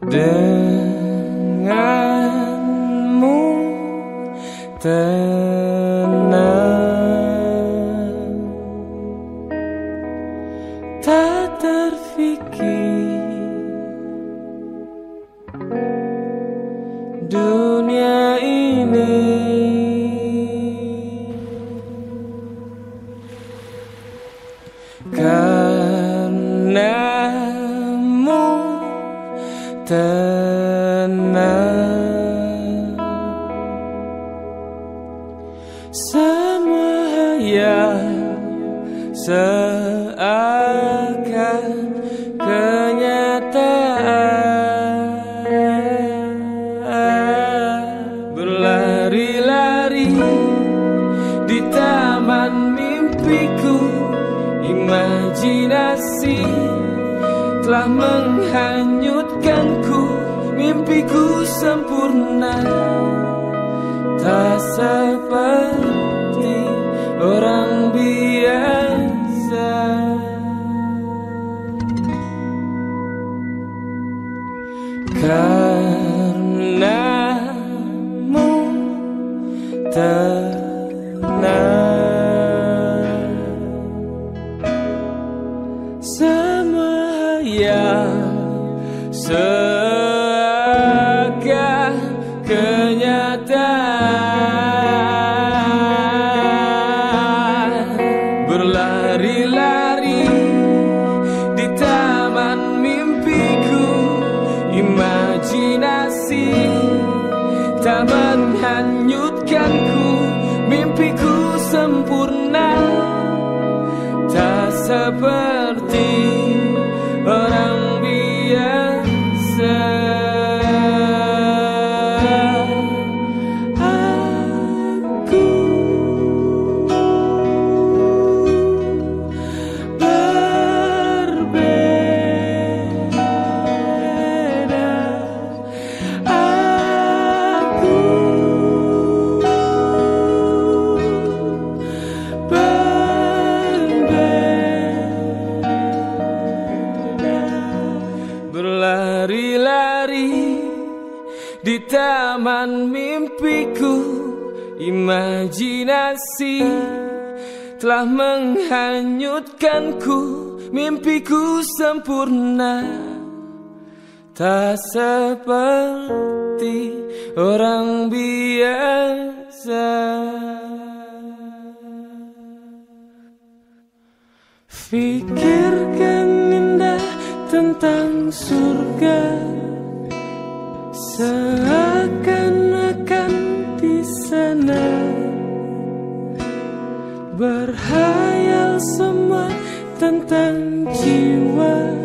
denganmu tenang. Tak terfikir dunia ini. Kau tenang. Semua yang seakan kenyataan. Berlari-lari di taman mimpiku Imajinasi telah menghanyutkanku Mimpiku sempurna. Tak seperti orang biasa. Karenamu tenang Yang seakan kenyataan. Berlari-lari di taman mimpiku Imajinasi tak menghanyutkanku Mimpiku sempurna. Tak seperti di taman mimpiku Imajinasi telah menghanyutkanku. Mimpiku sempurna Tak seperti orang biasa. Fikirkan indah tentang surga Seakan-akan di sana Berhayal semua tentang jiwa